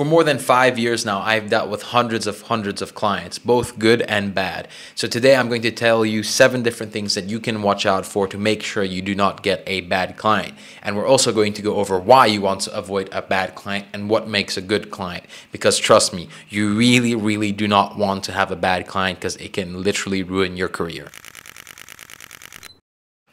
For more than five years now, I've dealt with hundreds of hundreds of clients, both good and bad. So today I'm going to tell you seven different things that you can watch out for to make sure you do not get a bad client. And we're also going to go over why you want to avoid a bad client and what makes a good client. Because trust me, you really, really do not want to have a bad client because it can literally ruin your career.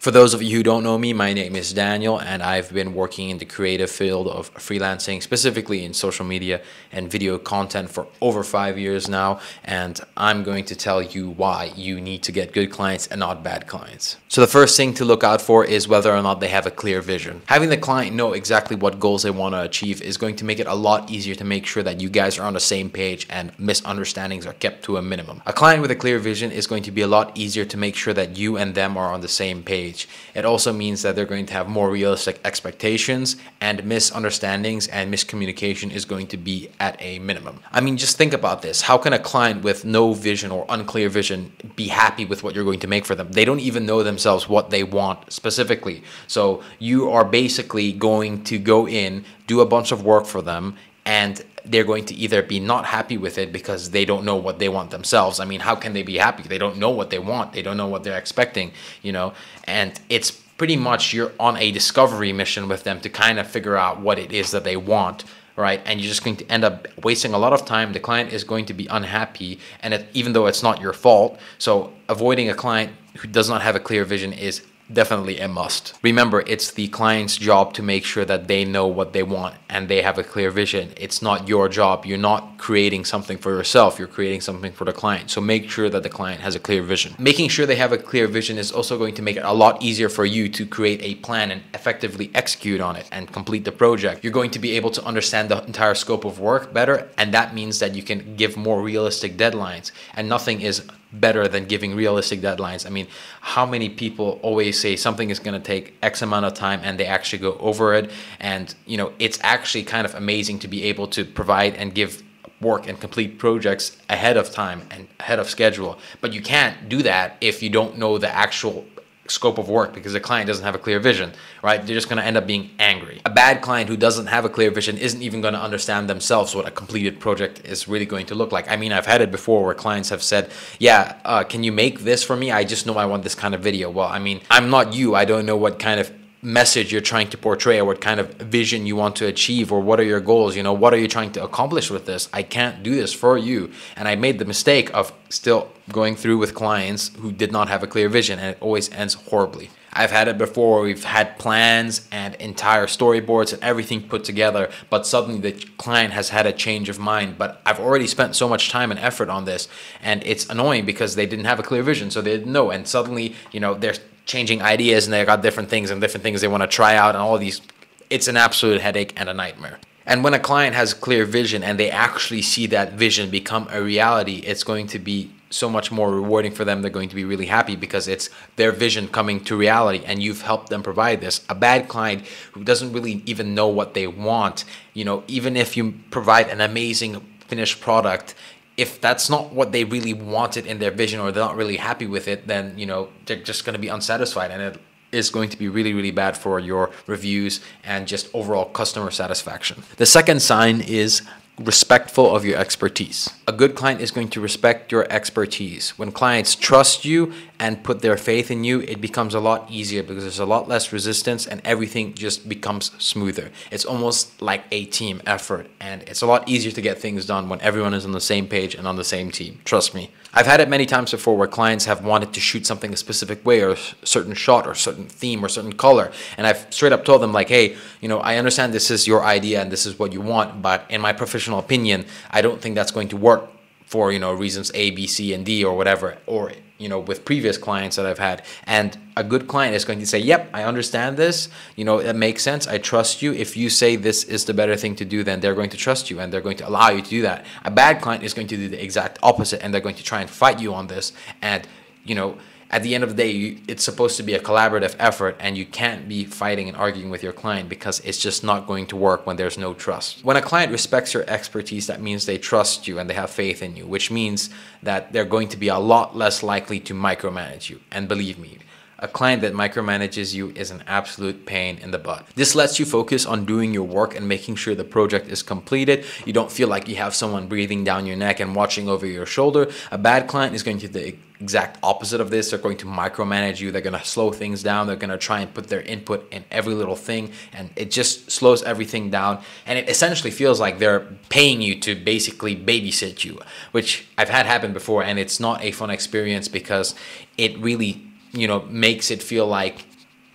For those of you who don't know me, my name is Daniel and I've been working in the creative field of freelancing, specifically in social media and video content for over five years now. And I'm going to tell you why you need to get good clients and not bad clients. So the first thing to look out for is whether or not they have a clear vision. Having the client know exactly what goals they want to achieve is going to make it a lot easier to make sure that you guys are on the same page and misunderstandings are kept to a minimum. A client with a clear vision is going to be a lot easier to make sure that you and them are on the same page age. It also means that they're going to have more realistic expectations and misunderstandings and miscommunication is going to be at a minimum. I mean, just think about this. How can a client with no vision or unclear vision be happy with what you're going to make for them? They don't even know themselves what they want specifically. So you are basically going to go in, do a bunch of work for them, and they're going to either be not happy with it because they don't know what they want themselves. I mean, how can they be happy? They don't know what they want. They don't know what they're expecting, you know? And it's pretty much you're on a discovery mission with them to kind of figure out what it is that they want right? And you're just going to end up wasting a lot of time. The client is going to be unhappy, and it, even though it's not your fault, so avoiding a client who does not have a clear vision is definitely a must. Remember, it's the client's job to make sure that they know what they want and they have a clear vision. It's not your job. You're not creating something for yourself. You're creating something for the client. So make sure that the client has a clear vision. Making sure they have a clear vision is also going to make it a lot easier for you to create a plan and effectively execute on it and complete the project. You're going to be able to understand the entire scope of work better and that means that you can give more realistic deadlines and nothing is better than giving realistic deadlines. I mean, how many people always say something is going to take X amount of time and they actually go over it? And, you know, it's actually kind of amazing to be able to provide and give work and complete projects ahead of time and ahead of schedule. But you can't do that if you don't know the actual scope of work because the client doesn't have a clear vision, right? They're just going to end up being angry. A bad client who doesn't have a clear vision isn't even going to understand themselves what a completed project is really going to look like. I mean, I've had it before where clients have said, yeah, uh, can you make this for me? I just know I want this kind of video. Well, I mean, I'm not you. I don't know what kind of message you're trying to portray or what kind of vision you want to achieve or what are your goals you know what are you trying to accomplish with this i can't do this for you and i made the mistake of still going through with clients who did not have a clear vision and it always ends horribly I've had it before we've had plans and entire storyboards and everything put together, but suddenly the client has had a change of mind. But I've already spent so much time and effort on this, and it's annoying because they didn't have a clear vision, so they didn't know. And suddenly, you know, they're changing ideas and they got different things and different things they want to try out and all these. It's an absolute headache and a nightmare. And when a client has clear vision and they actually see that vision become a reality, it's going to be so much more rewarding for them. They're going to be really happy because it's their vision coming to reality and you've helped them provide this. A bad client who doesn't really even know what they want, you know, even if you provide an amazing finished product, if that's not what they really wanted in their vision or they're not really happy with it, then you know they're just going to be unsatisfied, and it is going to be really really bad for your reviews and just overall customer satisfaction. The second sign is respectful of your expertise. A good client is going to respect your expertise. When clients trust you and put their faith in you, it becomes a lot easier because there's a lot less resistance and everything just becomes smoother. It's almost like a team effort and it's a lot easier to get things done when everyone is on the same page and on the same team. Trust me. I've had it many times before where clients have wanted to shoot something a specific way or a certain shot or certain theme or certain color. And I've straight up told them like, hey, you know, I understand this is your idea and this is what you want, but in my professional opinion, I don't think that's going to work for, you know, reasons A, B, C, and D or whatever. Or you know with previous clients that I've had. And a good client is going to say yep I understand this. You know it makes sense. I trust you. If you say this is the better thing to do then they're going to trust you and they're going to allow you to do that. A bad client is going to do the exact opposite and they're going to try and fight you on this and you know at the end of the day, you, it's supposed to be a collaborative effort, and you can't be fighting and arguing with your client because it's just not going to work when there's no trust. When a client respects your expertise, that means they trust you and they have faith in you, which means that they're going to be a lot less likely to micromanage you. And believe me, A client that micromanages you is an absolute pain in the butt. This lets you focus on doing your work and making sure the project is completed. You don't feel like you have someone breathing down your neck and watching over your shoulder. A bad client is going to the exact opposite of this. They're going to micromanage you. They're going to slow things down. They're going to try and put their input in every little thing and it just slows everything down. And it essentially feels like they're paying you to basically babysit you, which I've had happen before and it's not a fun experience because it really you know makes it feel like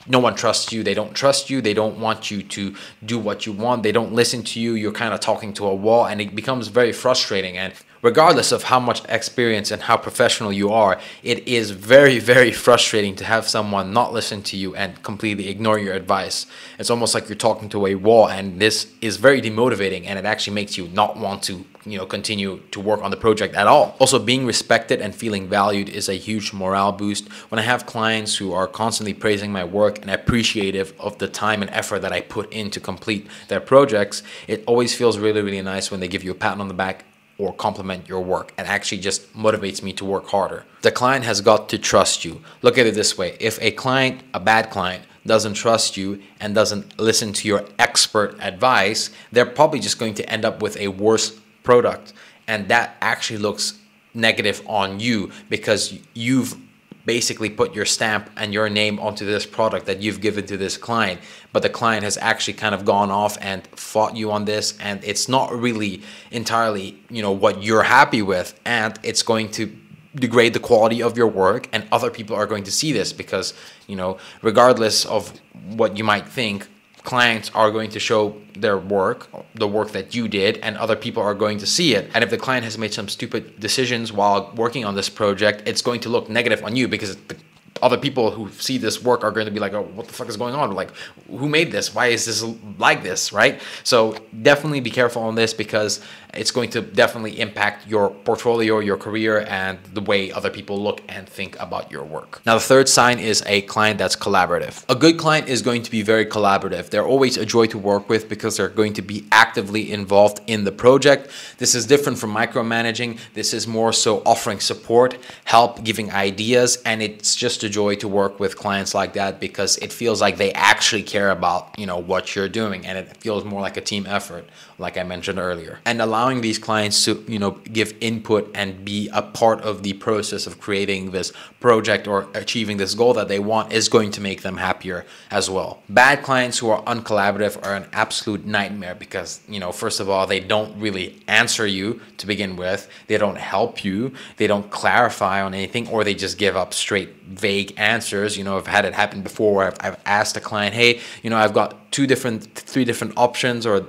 no one trusts you they don't trust you they don't want you to do what you want they don't listen to you you're kind of talking to a wall and it becomes very frustrating. And regardless of how much experience and how professional you are it is very very frustrating to have someone not listen to you and completely ignore your advice. It's almost like you're talking to a wall and this is very demotivating and it actually makes you not want to you know continue to work on the project at all. Also being respected and feeling valued is a huge morale boost. When i have clients who are constantly praising my work and appreciative of the time and effort that i put in to complete their projects it always feels really really nice when they give you a pat on the back or compliment your work and actually just motivates me to work harder. The client has got to trust you. Look at it this way if a client, a bad client, doesn't trust you and doesn't listen to your expert advice, they're probably just going to end up with a worse product. And that actually looks negative on you because you've basically put your stamp and your name onto this product that you've given to this client but the client has actually kind of gone off and fought you on this and it's not really entirely you know what you're happy with and it's going to degrade the quality of your work and other people are going to see this because you know regardless of what you might think clients are going to show their work, the work that you did, and other people are going to see it. And if the client has made some stupid decisions while working on this project, it's going to look negative on you because the other people who see this work are going to be like, oh, what the fuck is going on? Like, who made this? Why is this like this, right? So definitely be careful on this because it's going to definitely impact your portfolio, your career, and the way other people look and think about your work. Now, the third sign is a client that's collaborative. A good client is going to be very collaborative. They're always a joy to work with because they're going to be actively involved in the project. This is different from micromanaging. This is more so offering support, help, giving ideas, and it's just a joy to work with clients like that because it feels like they actually care about, you know, what you're doing and it feels more like a team effort, like I mentioned earlier. And allowing these clients to you know give input and be a part of the process of creating this project or achieving this goal that they want is going to make them happier as well. Bad clients who are uncollaborative are an absolute nightmare because you know first of all they don't really answer you to begin with. They don't help you. They don't clarify on anything or they just give up straight vague answers you know i've had it happen before I've, I've asked a client hey you know i've got two different three different options or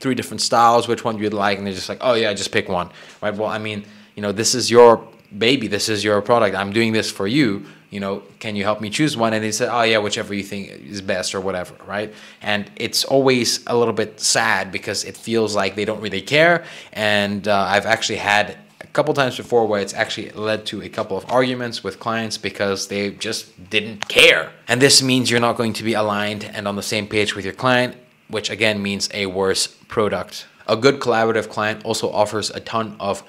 three different styles, which one you'd like, and they're just like, oh yeah, just pick one, right? Well, I mean, you know, this is your baby, this is your product. I'm doing this for you. You know, can you help me choose one? And they said, oh yeah, whichever you think is best or whatever, right? And it's always a little bit sad because it feels like they don't really care. And uh, I've actually had couple times before where it's actually led to a couple of arguments with clients because they just didn't care. And this means you're not going to be aligned and on the same page with your client which again means a worse product. A good collaborative client also offers a ton of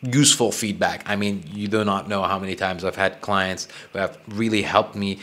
useful feedback. I mean, you do not know how many times I've had clients who have really helped me,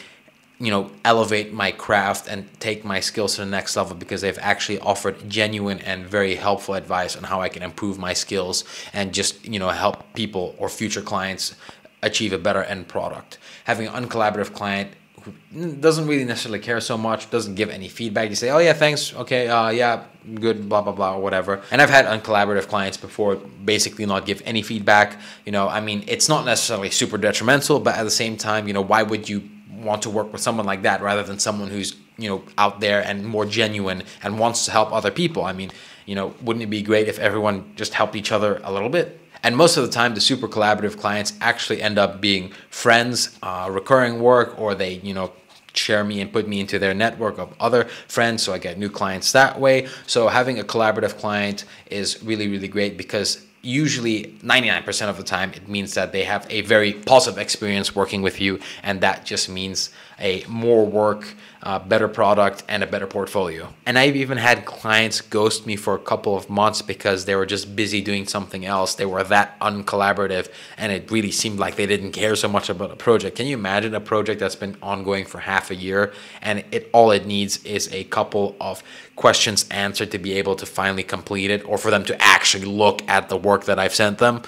you know, elevate my craft and take my skills to the next level because they've actually offered genuine and very helpful advice on how I can improve my skills and just, you know, help people or future clients achieve a better end product. Having an uncollaborative client who doesn't really necessarily care so much, doesn't give any feedback. You say, oh yeah, thanks, okay, uh, yeah, good, blah blah blah, or whatever. And I've had uncollaborative clients before, basically not give any feedback. You know, I mean, it's not necessarily super detrimental, but at the same time, you know, why would you want to work with someone like that rather than someone who's you know out there and more genuine and wants to help other people? I mean, you know, wouldn't it be great if everyone just helped each other a little bit? And most of the time, the super collaborative clients actually end up being friends, uh, recurring work, or they, you know, share me and put me into their network of other friends so I get new clients that way. So having a collaborative client is really, really great because usually 99% of the time it means that they have a very positive experience working with you and that just means a more work uh, better product and a better portfolio. And i've even had clients ghost me for a couple of months because they were just busy doing something else. They were that uncollaborative and it really seemed like they didn't care so much about a project. Can you imagine a project that's been ongoing for half a year and it all it needs is a couple of questions answered to be able to finally complete it or for them to actually look at the work that I've sent them.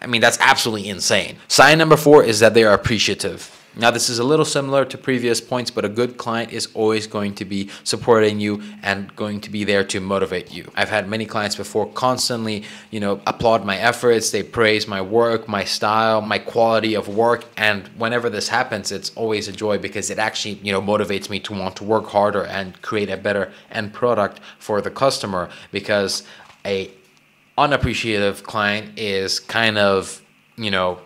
I mean, that's absolutely insane. Sign number four is that they are appreciative. Now, this is a little similar to previous points, but a good client is always going to be supporting you and going to be there to motivate you. I've had many clients before constantly, you know, applaud my efforts, they praise my work, my style, my quality of work, and whenever this happens, it's always a joy because it actually, you know, motivates me to want to work harder and create a better end product for the customer because a unappreciative client is kind of, you know,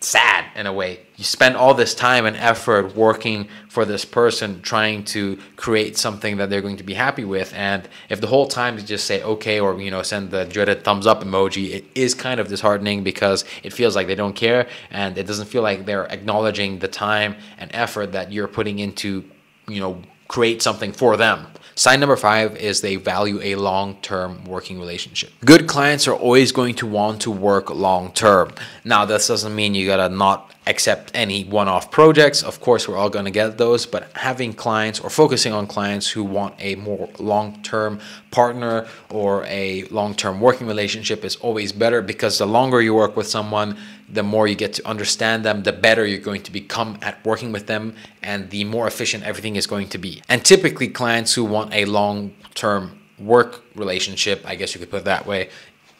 sad in a way. You spend all this time and effort working for this person, trying to create something that they're going to be happy with. And if the whole time you just say okay or you know send the dreaded thumbs up emoji, it is kind of disheartening because it feels like they don't care and it doesn't feel like they're acknowledging the time and effort that you're putting into you know create something for them. Sign number five is they value a long term working relationship. Good clients are always going to want to work long term. Now, this doesn't mean you gotta not accept any one off projects. Of course, we're all gonna get those, but having clients or focusing on clients who want a more long term partner or a long term working relationship is always better because the longer you work with someone, the more you get to understand them, the better you're going to become at working with them, and the more efficient everything is going to be. And typically, clients who want a long term work relationship, I guess you could put it that way,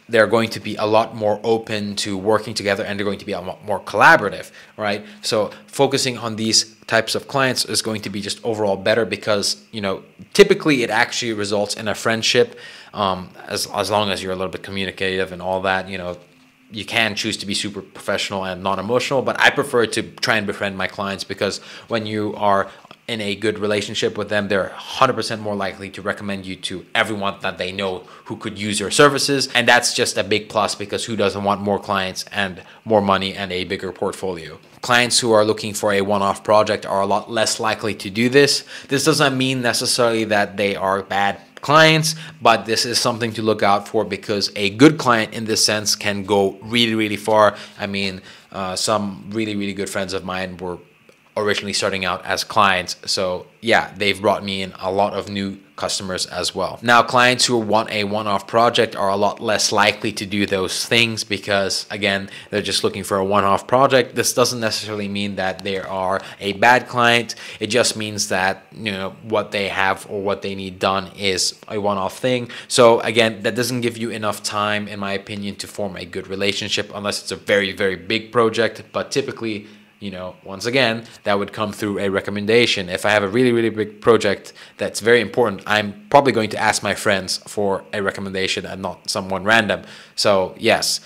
they're going to be a lot more open to working together and they're going to be a lot more collaborative, right? So focusing on these types of clients is going to be just overall better because, you know, typically it actually results in a friendship um, as, as long as you're a little bit communicative and all that, you know, you can choose to be super professional and non-emotional but i prefer to try and befriend my clients because when you are in a good relationship with them they're 100% more likely to recommend you to everyone that they know who could use your services. And that's just a big plus because who doesn't want more clients and more money and a bigger portfolio? Clients who are looking for a one-off project are a lot less likely to do this. This doesn't mean necessarily that they are bad clients, but this is something to look out for because a good client in this sense can go really, really far. I mean, uh, some really, really good friends of mine were originally starting out as clients. So yeah, they've brought me in a lot of new customers as well. Now, clients who want a one-off project are a lot less likely to do those things because again, they're just looking for a one-off project. This doesn't necessarily mean that they are a bad client. It just means that, you know, what they have or what they need done is a one-off thing. So again, that doesn't give you enough time in my opinion to form a good relationship unless it's a very very big project, but typically you know, once again, that would come through a recommendation. If I have a really, really big project that's very important, I'm probably going to ask my friends for a recommendation and not someone random. So, yes,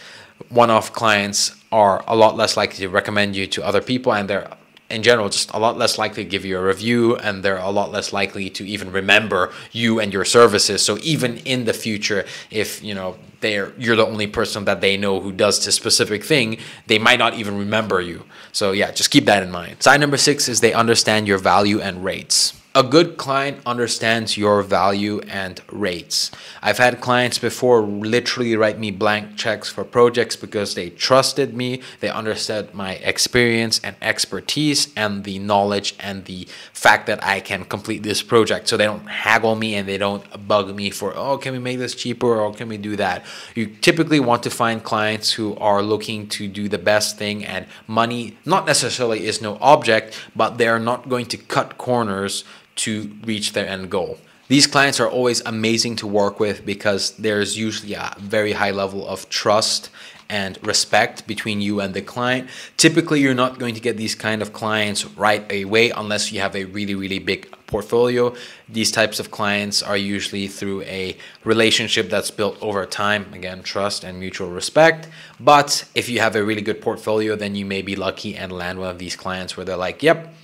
one off clients are a lot less likely to recommend you to other people and they're in general just a lot less likely to give you a review and they're a lot less likely to even remember you and your services so even in the future if you know they're you're the only person that they know who does this specific thing they might not even remember you. So yeah just keep that in mind. Sign number six is they understand your value and rates a good client understands your value and rates. I've had clients before literally write me blank checks for projects because they trusted me, they understood my experience and expertise and the knowledge and the fact that I can complete this project. So they don't haggle me and they don't bug me for, oh, can we make this cheaper or can we do that? You typically want to find clients who are looking to do the best thing and money not necessarily is no object, but they're not going to cut corners to reach their end goal. These clients are always amazing to work with because there's usually a very high level of trust and respect between you and the client. Typically, you're not going to get these kind of clients right away unless you have a really, really big portfolio. These types of clients are usually through a relationship that's built over time. Again, trust and mutual respect. But if you have a really good portfolio, then you may be lucky and land one of these clients where they're like, yep,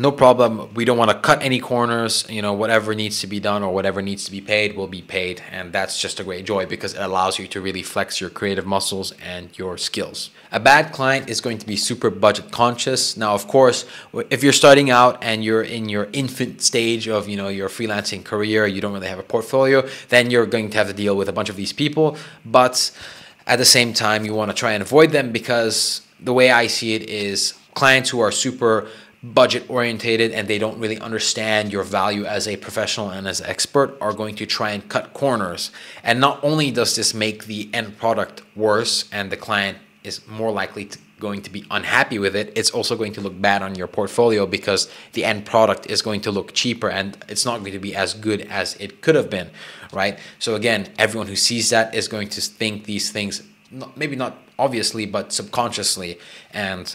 no problem. We don't want to cut any corners. You know, whatever needs to be done or whatever needs to be paid will be paid. And that's just a great joy because it allows you to really flex your creative muscles and your skills. A bad client is going to be super budget conscious. Now, of course, if you're starting out and you're in your infant stage of, you know, your freelancing career, you don't really have a portfolio, then you're going to have to deal with a bunch of these people. But at the same time, you want to try and avoid them because the way I see it is clients who are super budget orientated and they don't really understand your value as a professional and as an expert are going to try and cut corners. And not only does this make the end product worse and the client is more likely to going to be unhappy with it, it's also going to look bad on your portfolio because the end product is going to look cheaper and it's not going to be as good as it could have been, right? So again, everyone who sees that is going to think these things, maybe not obviously, but subconsciously. And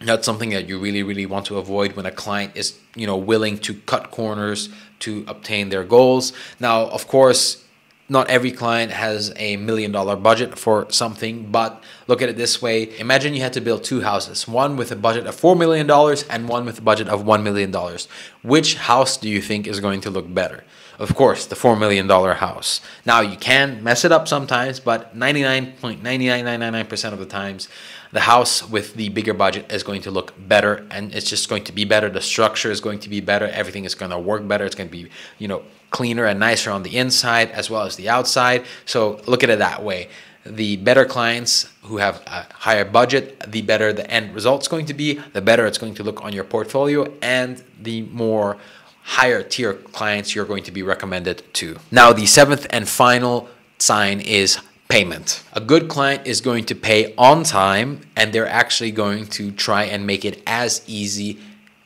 that's something that you really really want to avoid when a client is you know willing to cut corners to obtain their goals. Now of course not every client has a million dollar budget for something but look at it this way imagine you had to build two houses one with a budget of four million dollars and one with a budget of one million dollars which house do you think is going to look better of course, the $4 million house. Now, you can mess it up sometimes, but 99.99999% of the times, the house with the bigger budget is going to look better and it's just going to be better. The structure is going to be better. Everything is going to work better. It's going to be, you know, cleaner and nicer on the inside as well as the outside. So look at it that way. The better clients who have a higher budget, the better the end result's going to be, the better it's going to look on your portfolio, and the more higher tier clients you're going to be recommended to. Now, the seventh and final sign is payment. A good client is going to pay on time and they're actually going to try and make it as easy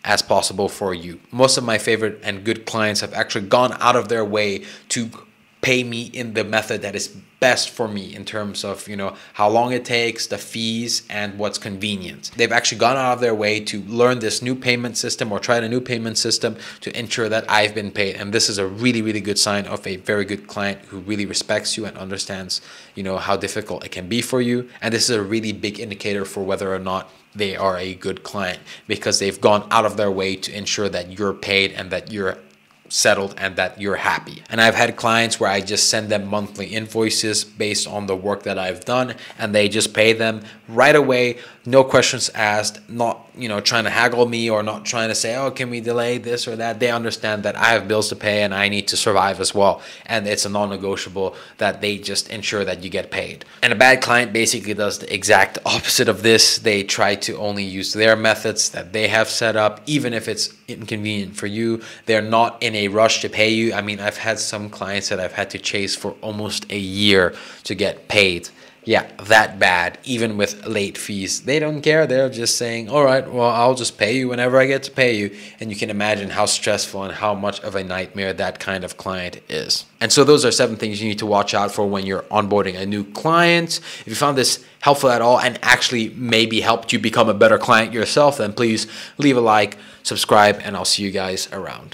as possible for you. Most of my favorite and good clients have actually gone out of their way to pay me in the method that is best for me in terms of you know how long it takes the fees and what's convenient. They've actually gone out of their way to learn this new payment system or try a new payment system to ensure that i've been paid. And this is a really really good sign of a very good client who really respects you and understands you know how difficult it can be for you. And this is a really big indicator for whether or not they are a good client because they've gone out of their way to ensure that you're paid and that you're settled and that you're happy. And I've had clients where I just send them monthly invoices based on the work that I've done and they just pay them right away, no questions asked, not, you know, trying to haggle me or not trying to say, "Oh, can we delay this or that?" They understand that I have bills to pay and I need to survive as well, and it's a non-negotiable that they just ensure that you get paid. And a bad client basically does the exact opposite of this. They try to only use their methods that they have set up even if it's inconvenient for you. They're not in a rush to pay you. I mean, I've had some clients that I've had to chase for almost a year to get paid. Yeah, that bad, even with late fees. They don't care. They're just saying, all right, well, I'll just pay you whenever I get to pay you. And you can imagine how stressful and how much of a nightmare that kind of client is. And so, those are seven things you need to watch out for when you're onboarding a new client. If you found this helpful at all and actually maybe helped you become a better client yourself, then please leave a like, subscribe, and I'll see you guys around.